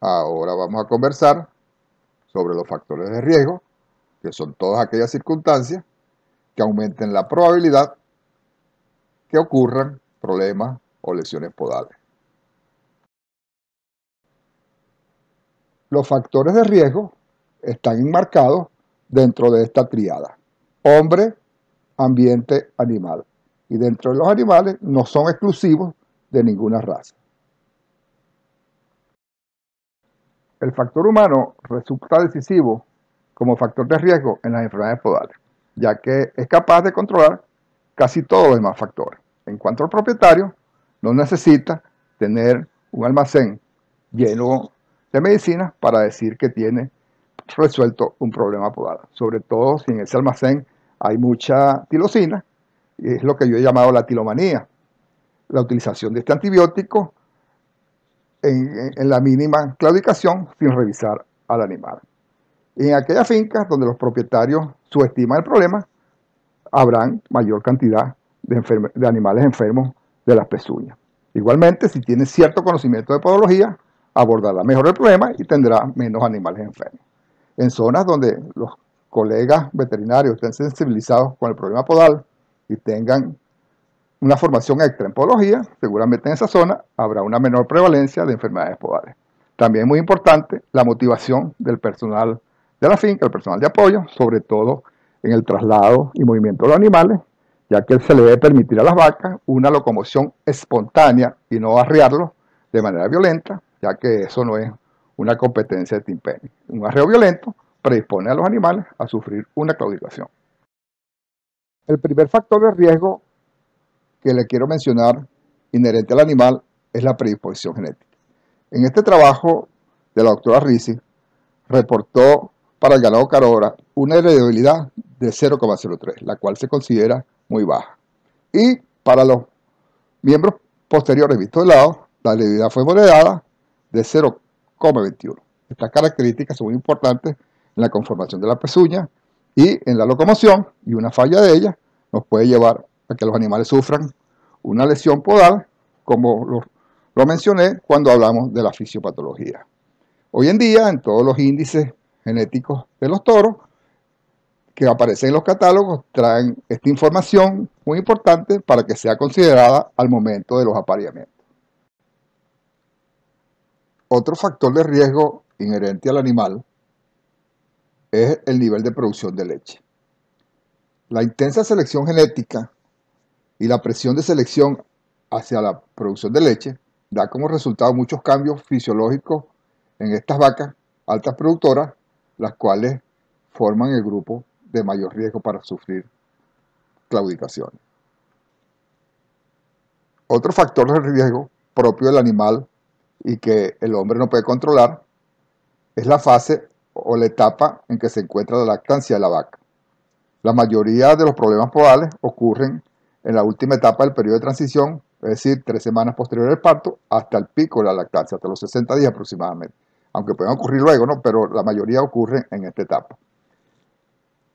Ahora vamos a conversar sobre los factores de riesgo, que son todas aquellas circunstancias que aumenten la probabilidad que ocurran problemas o lesiones podales. Los factores de riesgo están enmarcados dentro de esta triada. Hombre, ambiente, animal. Y dentro de los animales no son exclusivos de ninguna raza. El factor humano resulta decisivo como factor de riesgo en las enfermedades podales, ya que es capaz de controlar casi todos los demás factores. En cuanto al propietario, no necesita tener un almacén lleno de medicinas para decir que tiene resuelto un problema podal. Sobre todo si en ese almacén hay mucha tilosina, y es lo que yo he llamado la tilomanía. La utilización de este antibiótico en, la mínima claudicación sin revisar al animal. En aquellas fincas donde los propietarios subestiman el problema, habrán mayor cantidad de, de, animales enfermos de las pezuñas. Igualmente, si tiene cierto conocimiento de podología, abordará mejor el problema y tendrá menos animales enfermos. En zonas donde los colegas veterinarios estén sensibilizados con el problema podal y tengan una formación extra en podología, seguramente en esa zona habrá una menor prevalencia de enfermedades podales. También es muy importante la motivación del personal de la finca, el personal de apoyo, sobre todo en el traslado y movimiento de los animales, ya que se le debe permitir a las vacas una locomoción espontánea y no arrearlos de manera violenta, ya que eso no es una competencia de Timpeni. Un arreo violento predispone a los animales a sufrir una claudicación. El primer factor de riesgo que le quiero mencionar inherente al animal es la predisposición genética. En este trabajo de la doctora Risi reportó para el ganado carora una heredabilidad de 0,03, la cual se considera muy baja. Y para los miembros posteriores vistos de lado, la heredabilidad fue moderada de 0,21. Estas características son muy importantes en la conformación de la pezuña y en la locomoción, y una falla de ella nos puede llevar a que los animales sufran una lesión podal, como lo, mencioné cuando hablamos de la fisiopatología. Hoy en día, en todos los índices genéticos de los toros que aparecen en los catálogos traen esta información muy importante para que sea considerada al momento de los apareamientos. Otro factor de riesgo inherente al animal es el nivel de producción de leche. La intensa selección genética y la presión de selección hacia la producción de leche da como resultado muchos cambios fisiológicos en estas vacas altas productoras las cuales forman el grupo de mayor riesgo para sufrir claudicaciones. Otro factor de riesgo propio del animal y que el hombre no puede controlar es la fase o la etapa en que se encuentra la lactancia de la vaca. La mayoría de los problemas podales ocurren en la última etapa del periodo de transición, es decir, tres semanas posteriores al parto, hasta el pico de la lactancia, hasta los 60 días aproximadamente aunque pueden ocurrir luego, ¿no? pero la mayoría ocurren en esta etapa.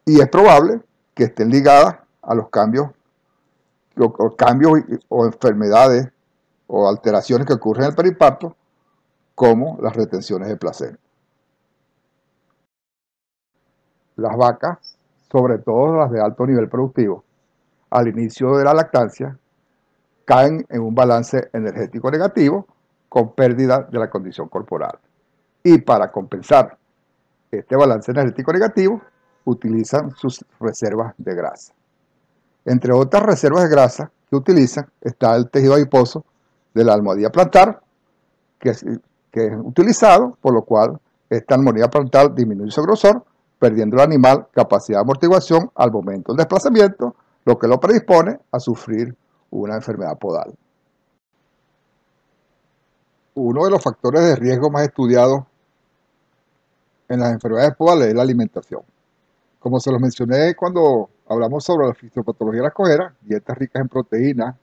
Y es probable que estén ligadas a los cambios, o, cambios o enfermedades o alteraciones que ocurren en el periparto, como las retenciones de placenta. Las vacas, sobre todo las de alto nivel productivo, al inicio de la lactancia, caen en un balance energético negativo con pérdida de la condición corporal y para compensar este balance energético negativo utilizan sus reservas de grasa. Entre otras reservas de grasa que utilizan está el tejido adiposo de la almohadilla plantar, que es, que es utilizado, por lo cual esta almohadilla plantar disminuye su grosor, perdiendo el animal capacidad de amortiguación al momento del desplazamiento, lo que lo predispone a sufrir una enfermedad podal. Uno de los factores de riesgo más estudiados en las enfermedades podales es la alimentación. Como se los mencioné cuando hablamos sobre la fisiopatología de la cojera, dietas ricas en proteínas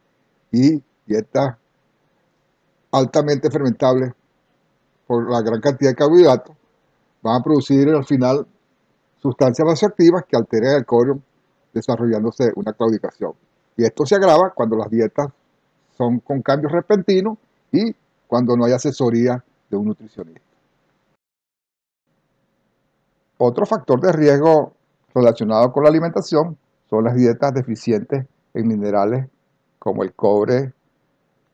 y dietas altamente fermentables por la gran cantidad de carbohidratos, van a producir al final sustancias vasoactivas que alteren el corium, desarrollándose una claudicación. Y esto se agrava cuando las dietas son con cambios repentinos y cuando no hay asesoría de un nutricionista. Otro factor de riesgo relacionado con la alimentación son las dietas deficientes en minerales como el cobre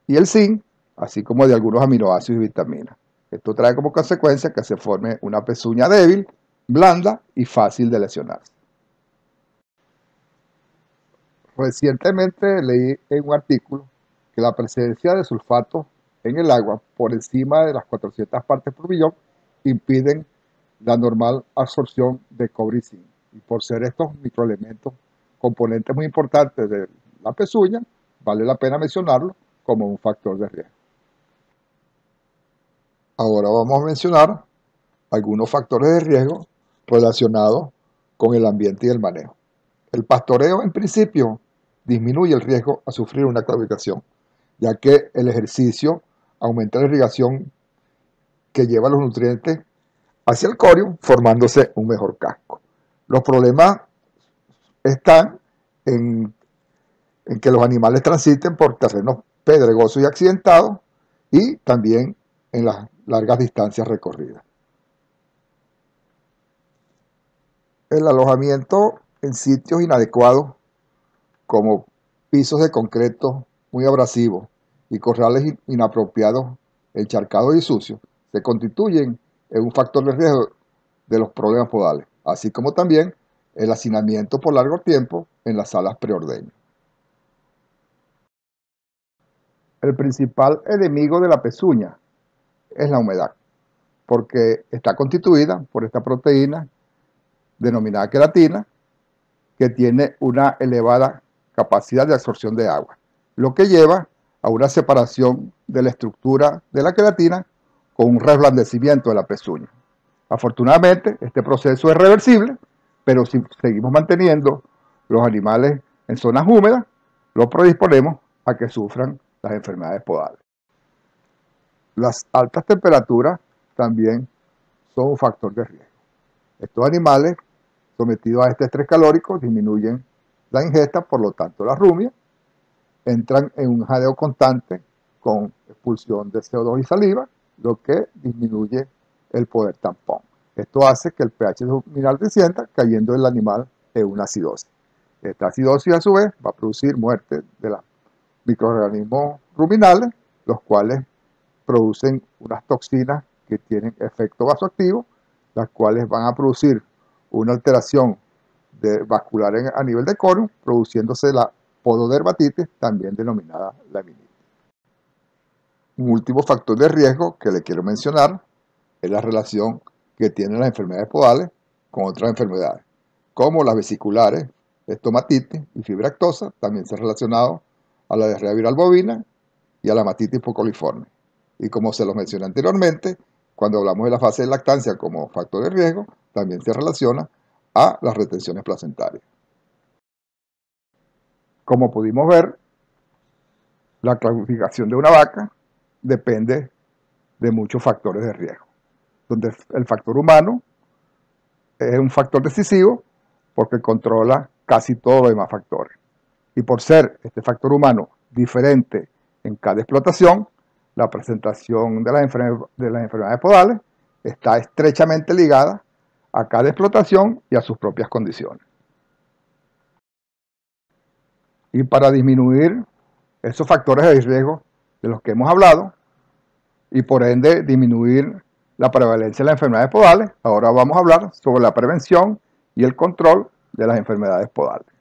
y el zinc, así como de algunos aminoácidos y vitaminas. Esto trae como consecuencia que se forme una pezuña débil, blanda y fácil de lesionarse. Recientemente leí en un artículo que la presencia de sulfato en el agua por encima de las 400 partes por millón impiden la normal absorción de cobre y zinc. Y por ser estos microelementos componentes muy importantes de la pezuña, vale la pena mencionarlo como un factor de riesgo. Ahora vamos a mencionar algunos factores de riesgo relacionados con el ambiente y el manejo. El pastoreo en principio disminuye el riesgo a sufrir una claudicación, ya que el ejercicio aumenta la irrigación que lleva los nutrientes hacia el corium, formándose un mejor casco. Los problemas están en, en que los animales transiten por terrenos pedregosos y accidentados y también en las largas distancias recorridas. El alojamiento en sitios inadecuados como pisos de concreto muy abrasivos y corrales inapropiados, encharcados y sucios, se constituyen en un factor de riesgo de los problemas podales, así como también el hacinamiento por largo tiempo en las salas preordeño. El principal enemigo de la pezuña es la humedad, porque está constituida por esta proteína denominada queratina, que tiene una elevada capacidad de absorción de agua, lo que lleva a una separación de la estructura de la queratina con un reblandecimiento de la pezuña. Afortunadamente, este proceso es reversible, pero si seguimos manteniendo los animales en zonas húmedas, los predisponemos a que sufran las enfermedades podales. Las altas temperaturas también son un factor de riesgo. Estos animales sometidos a este estrés calórico disminuyen la ingesta, por lo tanto la rumia, entran en un jadeo constante con expulsión de CO2 y saliva, lo que disminuye el poder tampón. Esto hace que el pH mineral descienda, cayendo el animal en una acidosis. Esta acidosis a su vez va a producir muerte de los microorganismos ruminales, los cuales producen unas toxinas que tienen efecto vasoactivo, las cuales van a producir una alteración de vascular a nivel de coro, produciéndose la pododermatitis, también denominada laminitis. Un último factor de riesgo que le quiero mencionar es la relación que tienen las enfermedades podales con otras enfermedades, como las vesiculares, estomatitis y fibractosa, también se han relacionado a la diarrea viral bovina y a la matitis focoliforme. Y como se lo mencioné anteriormente, cuando hablamos de la fase de lactancia como factor de riesgo, también se relaciona a las retenciones placentarias. Como pudimos ver, la clasificación de una vaca depende de muchos factores de riesgo, donde el factor humano es un factor decisivo porque controla casi todos los demás factores. Y por ser este factor humano diferente en cada explotación, la presentación de de las enfermedades podales está estrechamente ligada a cada explotación y a sus propias condiciones. Y para disminuir esos factores de riesgo de los que hemos hablado y por ende disminuir la prevalencia de las enfermedades podales, ahora vamos a hablar sobre la prevención y el control de las enfermedades podales.